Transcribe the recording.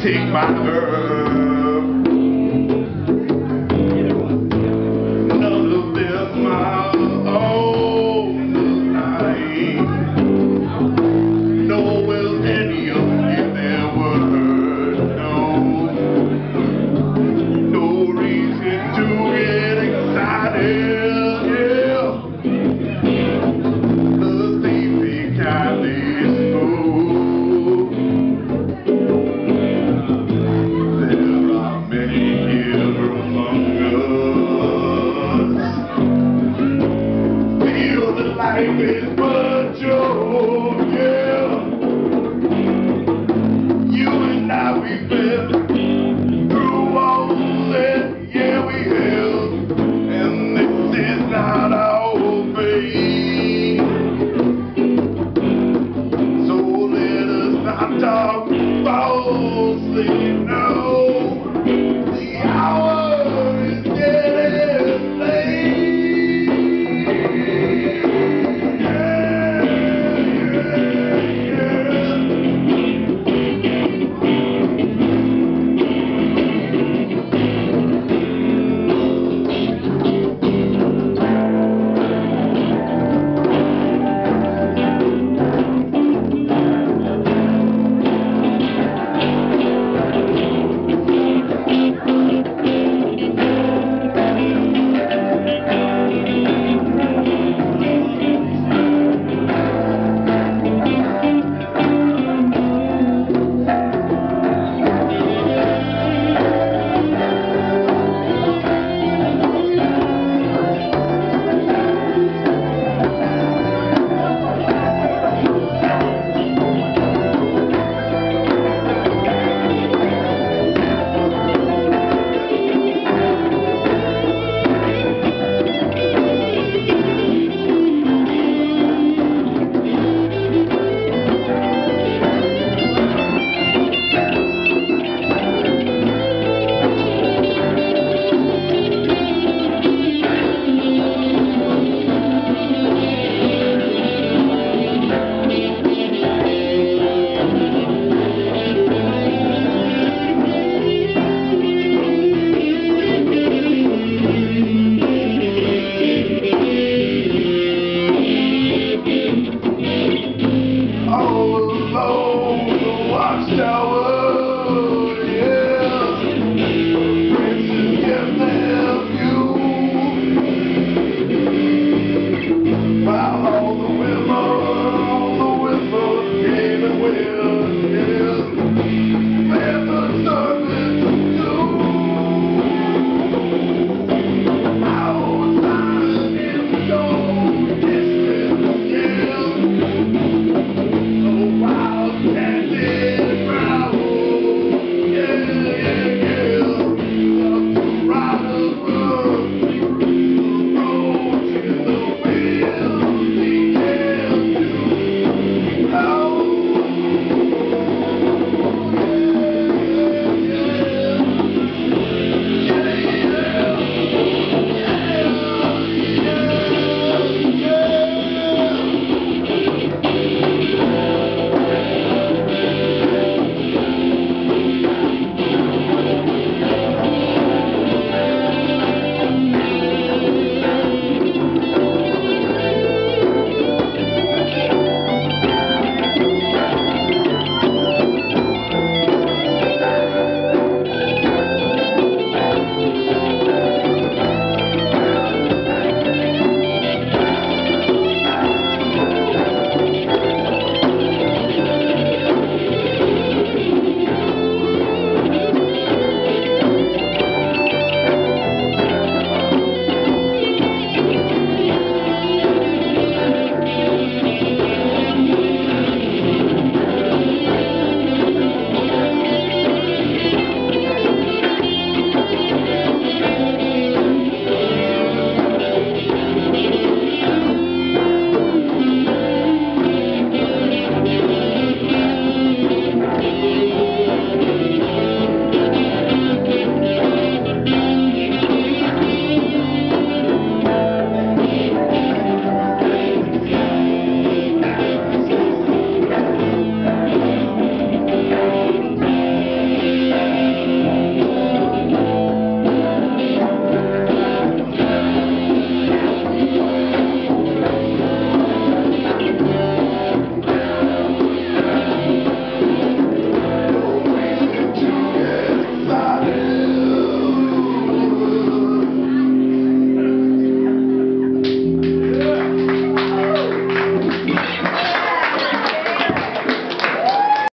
take my herb. Us. below the watchtower.